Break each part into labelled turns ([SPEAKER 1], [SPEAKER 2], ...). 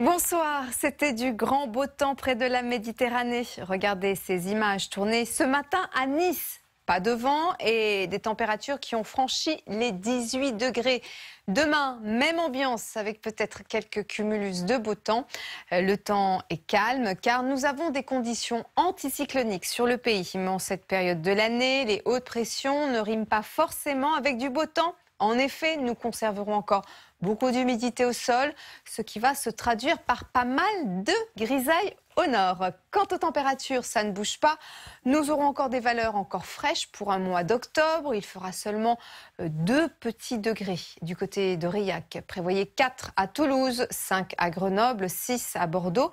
[SPEAKER 1] Bonsoir, c'était du grand beau temps près de la Méditerranée. Regardez ces images tournées ce matin à Nice. Pas de vent et des températures qui ont franchi les 18 degrés. Demain, même ambiance avec peut-être quelques cumulus de beau temps. Euh, le temps est calme car nous avons des conditions anticycloniques sur le pays. Mais en cette période de l'année, les hautes pressions ne riment pas forcément avec du beau temps. En effet, nous conserverons encore beaucoup d'humidité au sol, ce qui va se traduire par pas mal de grisailles au nord. Quant aux températures, ça ne bouge pas. Nous aurons encore des valeurs encore fraîches pour un mois d'octobre. Il fera seulement 2 euh, petits degrés du côté de Riac. Prévoyez 4 à Toulouse, 5 à Grenoble, 6 à Bordeaux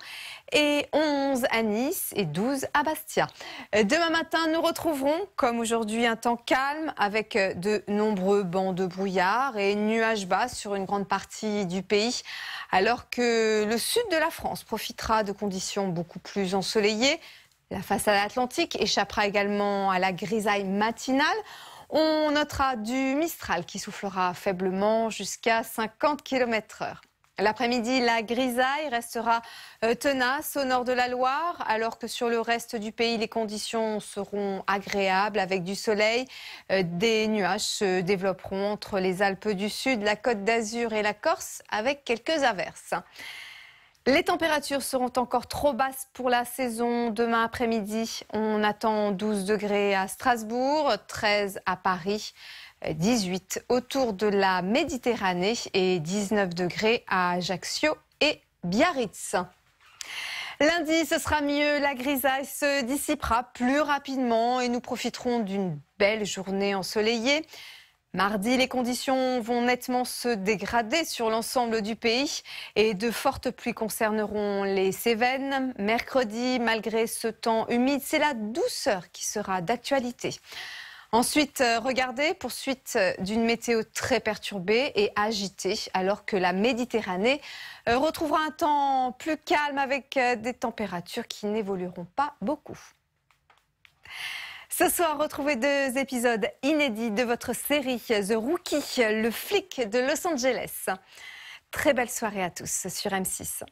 [SPEAKER 1] et 11 à Nice et 12 à Bastia. Euh, demain matin, nous retrouverons, comme aujourd'hui, un temps calme avec euh, de nombreux bancs de brouillard et nuages bas sur une grande partie du pays, alors que le sud de la France profitera de conditions beaucoup plus ensoleillé. La façade atlantique échappera également à la grisaille matinale. On notera du Mistral qui soufflera faiblement jusqu'à 50 km/h. L'après-midi, la grisaille restera euh, tenace au nord de la Loire, alors que sur le reste du pays, les conditions seront agréables avec du soleil. Euh, des nuages se développeront entre les Alpes du Sud, la Côte d'Azur et la Corse, avec quelques averses. Les températures seront encore trop basses pour la saison. Demain après-midi, on attend 12 degrés à Strasbourg, 13 à Paris, 18 autour de la Méditerranée et 19 degrés à Ajaccio et Biarritz. Lundi, ce sera mieux. La grisaille se dissipera plus rapidement et nous profiterons d'une belle journée ensoleillée. Mardi, les conditions vont nettement se dégrader sur l'ensemble du pays et de fortes pluies concerneront les Cévennes. Mercredi, malgré ce temps humide, c'est la douceur qui sera d'actualité. Ensuite, euh, regardez, poursuite d'une météo très perturbée et agitée, alors que la Méditerranée euh, retrouvera un temps plus calme avec euh, des températures qui n'évolueront pas beaucoup. Ce soir, retrouvez deux épisodes inédits de votre série The Rookie, le flic de Los Angeles. Très belle soirée à tous sur M6.